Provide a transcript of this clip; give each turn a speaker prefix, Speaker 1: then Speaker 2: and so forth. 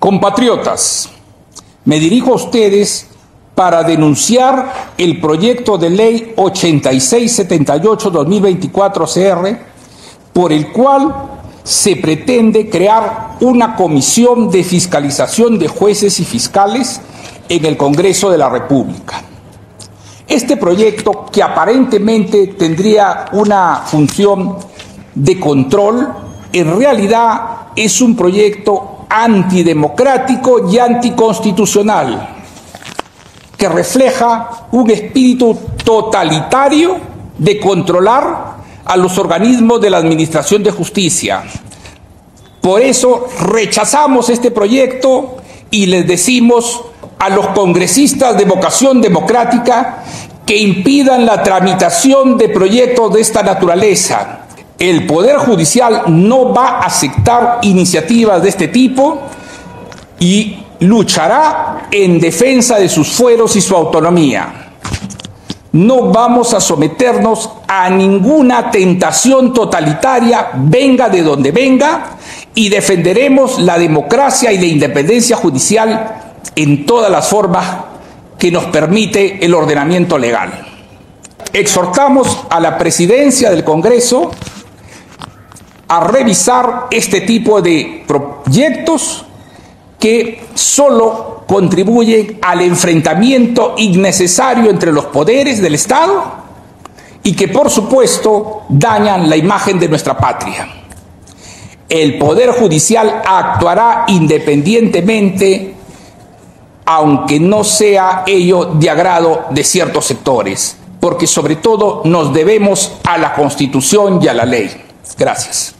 Speaker 1: Compatriotas, me dirijo a ustedes para denunciar el proyecto de ley 8678-2024 CR, por el cual se pretende crear una comisión de fiscalización de jueces y fiscales en el Congreso de la República. Este proyecto, que aparentemente tendría una función de control, en realidad es un proyecto antidemocrático y anticonstitucional, que refleja un espíritu totalitario de controlar a los organismos de la Administración de Justicia. Por eso rechazamos este proyecto y les decimos a los congresistas de vocación democrática que impidan la tramitación de proyectos de esta naturaleza el Poder Judicial no va a aceptar iniciativas de este tipo y luchará en defensa de sus fueros y su autonomía. No vamos a someternos a ninguna tentación totalitaria, venga de donde venga, y defenderemos la democracia y la independencia judicial en todas las formas que nos permite el ordenamiento legal. Exhortamos a la presidencia del Congreso a revisar este tipo de proyectos que solo contribuyen al enfrentamiento innecesario entre los poderes del Estado y que por supuesto dañan la imagen de nuestra patria. El Poder Judicial actuará independientemente, aunque no sea ello de agrado de ciertos sectores, porque sobre todo nos debemos a la Constitución y a la ley. Gracias.